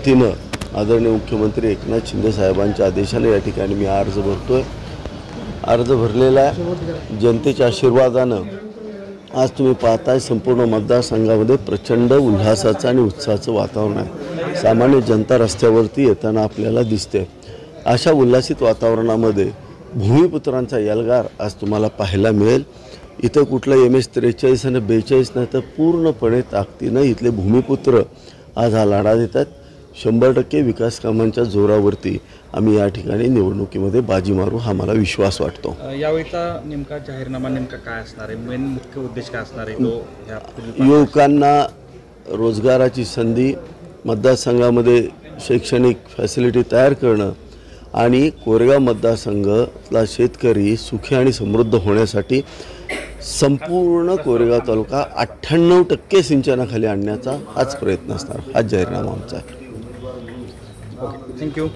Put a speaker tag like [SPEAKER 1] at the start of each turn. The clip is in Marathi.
[SPEAKER 1] वतीनं आदरणीय मुख्यमंत्री एकनाथ शिंदे साहेबांच्या आदेशाने या ठिकाणी मी अर्ज भरतोय. अर्ज भरलेला आहे जनतेच्या आशीर्वादानं आज तुम्ही पाहताय संपूर्ण मतदारसंघामध्ये प्रचंड उल्हासाचं आणि उत्साहाचं वातावरण आहे. सामान्य जनता रस्त्यावरती येताना आपल्याला दिसते अशा उल्हासित वातावरणामध्ये भूमिपुत्रांचा यलगार आज तुम्हाला पाहायला मिळेल. इथं कुठलं एम एस त्रेचाळीस आणि बेचाळीस नाही तर पूर्णपणे ताकदीनं इथले भूमिपुत्र आज हा लढा देतात. शंभर टक्के विकास कामांच्या जोरावरती आम्ही या ठिकाणी निवडणुकीमध्ये बाजी मारू हा मला विश्वास वाटतो.
[SPEAKER 2] यावेळीचा नेमका जाहीरनामा नेमका काय असणार आहे? मेन मुख्य उद्देश काय असणार आहे?
[SPEAKER 1] युवकांना रोजगाराची संधी मतदारसंघामध्ये शैक्षणिक फॅसिलिटी तयार करणं आणि कोरेगाव मतदारसंघातला शेतकरी सुखी आणि समृद्ध होण्यासाठी संपूर्ण कोरेगाव तालुका अठ्ठ्याण्णव टक्के सिंचनाखाली आणण्याचा हाच प्रयत्न असणार. हाच जाहीरनामा आमचा आहे.
[SPEAKER 2] Okay thank you